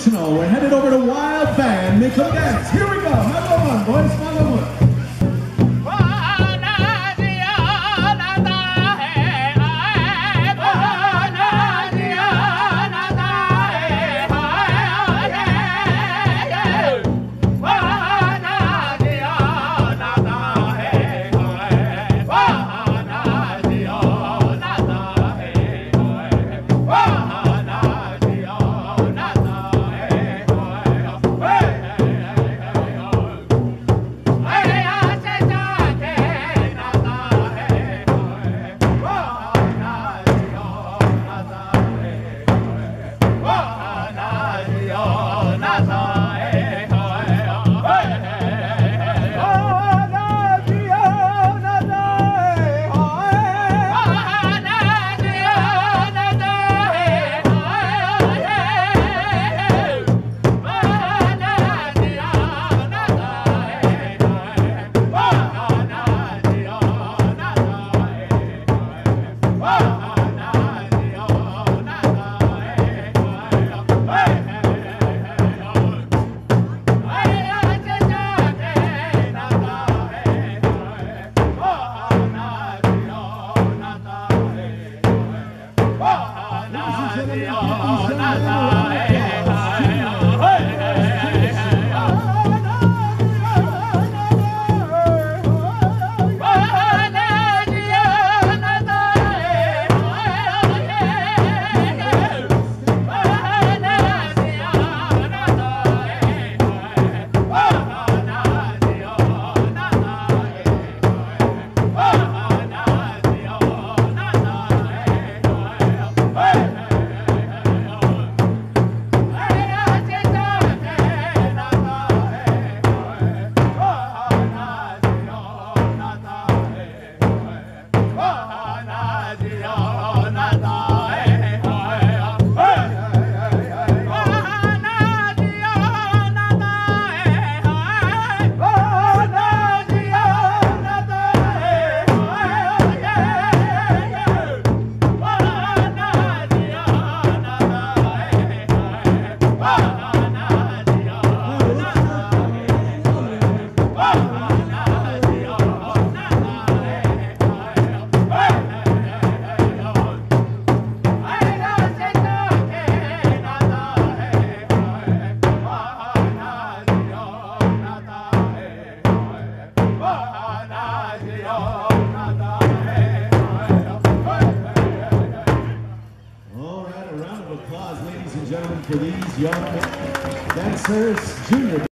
traditional. We're headed over to Wild Band. Make dance. Here we go. Follow on, boys. Follow نظر آ نظر آ on. applause, ladies and gentlemen, for these young dancers, junior